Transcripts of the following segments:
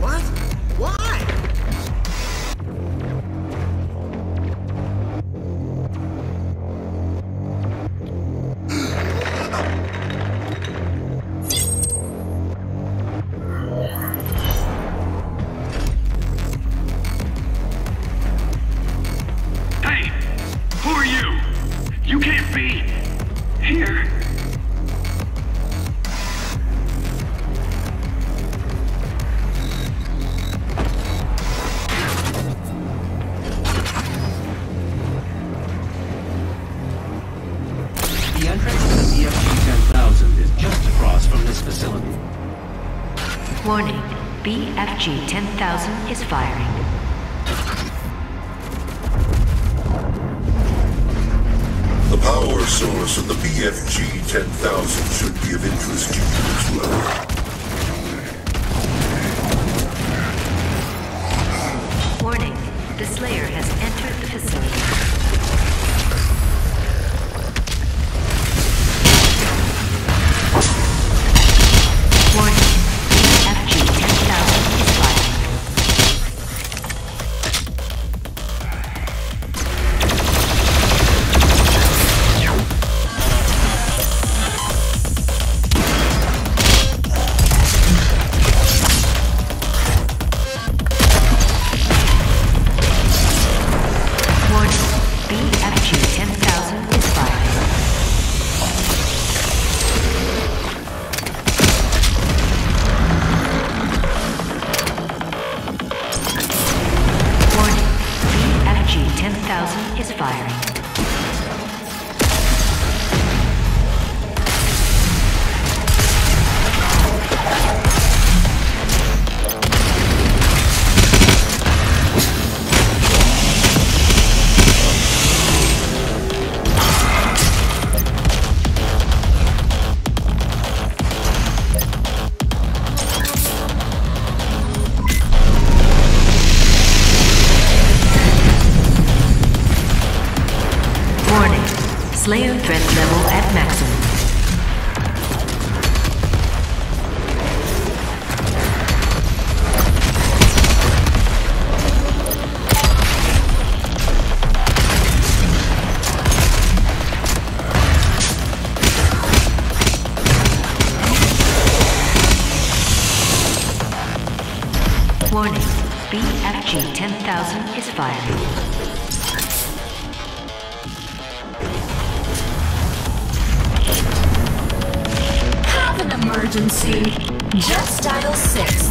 What? Why? Who are you? You can't be here. Warning, BFG 10,000 is firing. The power source of the BFG 10,000 should be of interest to you as well. is firing. Slayer threat level at maximum. Warning, BFG 10,000 is firing. Emergency. Just dial 6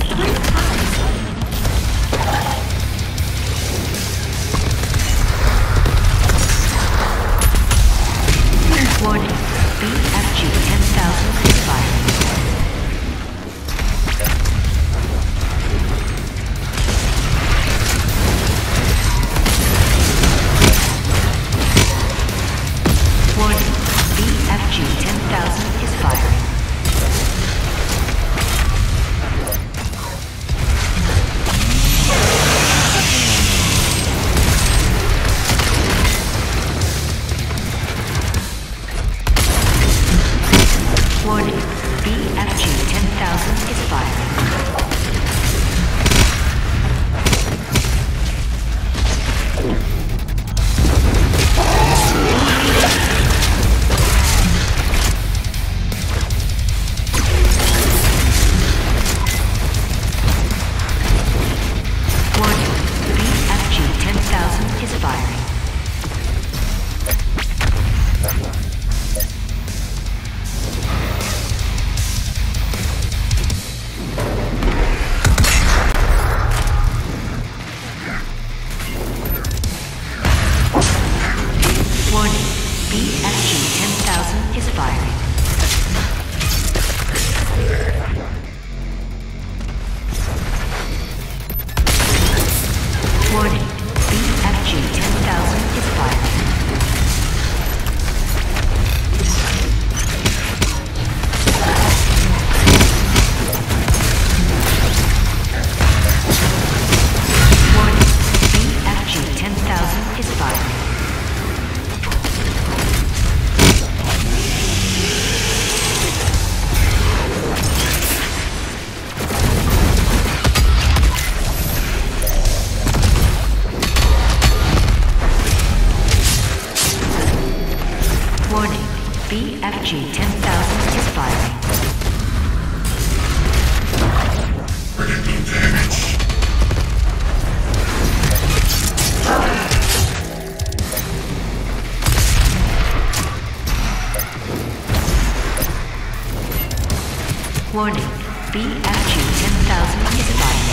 Warning, BFG 10,000 is advised.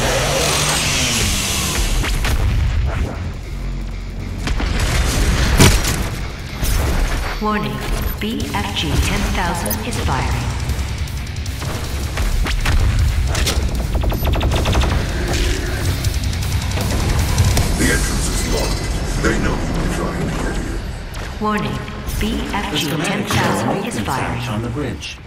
Warning, BFG 10,000 is firing. The entrance is locked. They know you're trying to get here. Warning, BFG 10,000 is firing. On the bridge.